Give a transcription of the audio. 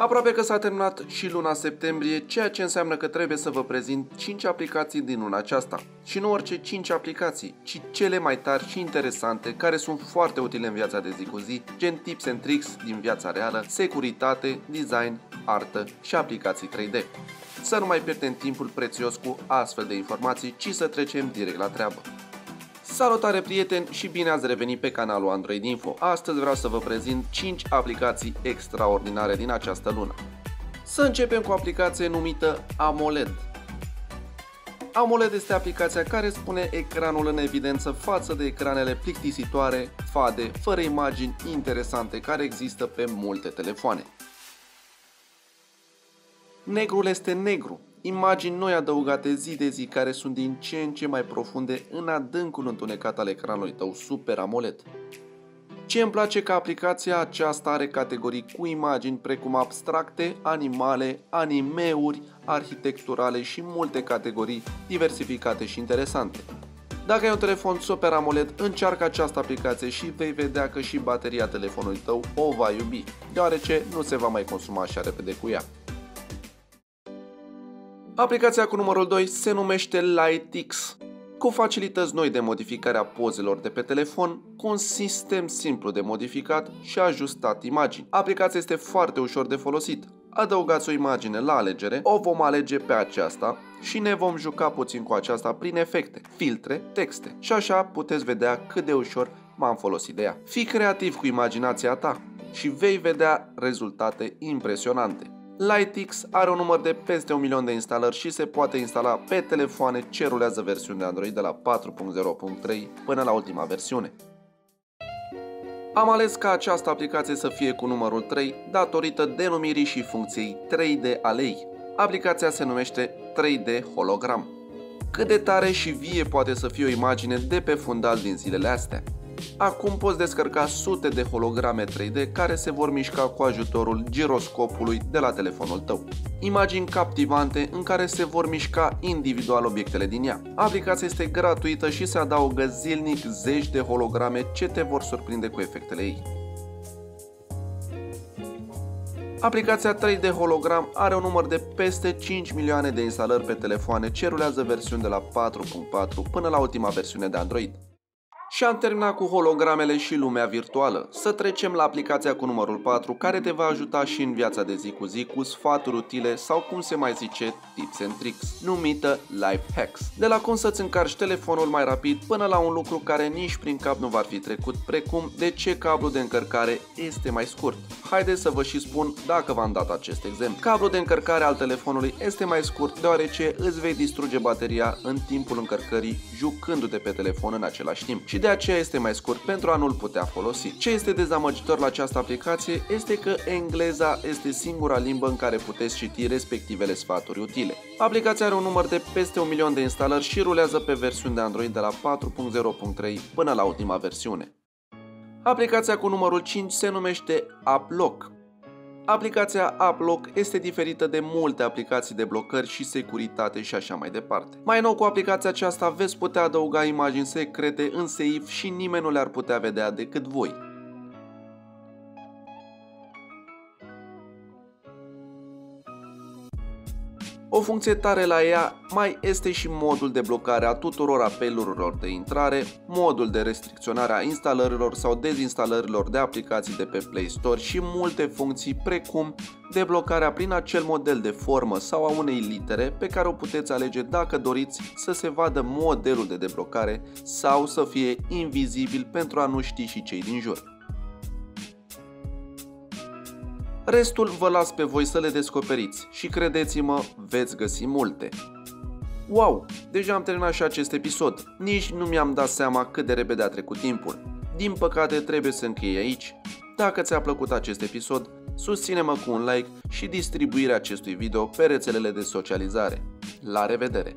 Aproape că s-a terminat și luna septembrie, ceea ce înseamnă că trebuie să vă prezint 5 aplicații din luna aceasta. Și nu orice 5 aplicații, ci cele mai tari și interesante, care sunt foarte utile în viața de zi cu zi, gen tips and tricks din viața reală, securitate, design, artă și aplicații 3D. Să nu mai pierdem timpul prețios cu astfel de informații, ci să trecem direct la treabă. Salutare prieteni și bine ați revenit pe canalul Android Info. Astăzi vreau să vă prezint 5 aplicații extraordinare din această lună. Să începem cu aplicație numită AMOLED. AMOLED este aplicația care spune ecranul în evidență față de ecranele plictisitoare, fade, fără imagini interesante care există pe multe telefoane. Negrul este negru, imagini noi adăugate zi de zi care sunt din ce în ce mai profunde în adâncul întunecat al ecranului tău Super AMOLED. Ce îmi place că aplicația aceasta are categorii cu imagini precum abstracte, animale, animeuri, arhitecturale și multe categorii diversificate și interesante. Dacă ai un telefon Super AMOLED, încearcă această aplicație și vei vedea că și bateria telefonului tău o va iubi, deoarece nu se va mai consuma așa repede cu ea. Aplicația cu numărul 2 se numește LightX. Cu facilități noi de modificare a pozelor de pe telefon, cu un sistem simplu de modificat și ajustat imagini. Aplicația este foarte ușor de folosit. Adăugați o imagine la alegere, o vom alege pe aceasta și ne vom juca puțin cu aceasta prin efecte, filtre, texte. Și așa puteți vedea cât de ușor m-am folosit de ea. Fii creativ cu imaginația ta și vei vedea rezultate impresionante. Lightx are un număr de peste un milion de instalări și se poate instala pe telefoane ce rulează versiuni de Android de la 4.0.3 până la ultima versiune. Am ales ca această aplicație să fie cu numărul 3 datorită denumirii și funcției 3D a ei. Aplicația se numește 3D Hologram. Cât de tare și vie poate să fie o imagine de pe fundal din zilele astea? Acum poți descărca sute de holograme 3D care se vor mișca cu ajutorul giroscopului de la telefonul tău. Imagini captivante în care se vor mișca individual obiectele din ea. Aplicația este gratuită și se adaugă zilnic zeci de holograme ce te vor surprinde cu efectele ei. Aplicația 3D Hologram are un număr de peste 5 milioane de instalări pe telefoane ce rulează versiuni de la 4.4 până la ultima versiune de Android. Și am terminat cu hologramele și lumea virtuală. Să trecem la aplicația cu numărul 4 care te va ajuta și în viața de zi cu zi cu sfaturi utile sau cum se mai zice tips and tricks, numită Life Hacks. De la cum să-ți încarci telefonul mai rapid până la un lucru care nici prin cap nu va fi trecut, precum de ce cablul de încărcare este mai scurt. Haideți să vă și spun dacă v-am dat acest exemplu. Cablul de încărcare al telefonului este mai scurt deoarece îți vei distruge bateria în timpul încărcării jucându-te pe telefon în același timp. Și de aceea este mai scurt pentru a nu-l putea folosi. Ce este dezamăgitor la această aplicație este că engleza este singura limbă în care puteți citi respectivele sfaturi utile. Aplicația are un număr de peste un milion de instalări și rulează pe versiuni de Android de la 4.0.3 până la ultima versiune. Aplicația cu numărul 5 se numește AppLock Aplicația AppLock este diferită de multe aplicații de blocări și securitate și așa mai departe. Mai nou cu aplicația aceasta veți putea adăuga imagini secrete în safe și nimeni nu le-ar putea vedea decât voi. O funcție tare la ea mai este și modul de blocare a tuturor apelurilor de intrare, modul de restricționare a instalărilor sau dezinstalărilor de aplicații de pe Play Store și multe funcții precum deblocarea prin acel model de formă sau a unei litere pe care o puteți alege dacă doriți să se vadă modelul de deblocare sau să fie invizibil pentru a nu ști și cei din jur. Restul vă las pe voi să le descoperiți și credeți-mă, veți găsi multe. Wow, deja am terminat și acest episod. Nici nu mi-am dat seama cât de repede a trecut timpul. Din păcate trebuie să închei aici. Dacă ți-a plăcut acest episod, susține-mă cu un like și distribuirea acestui video pe rețelele de socializare. La revedere!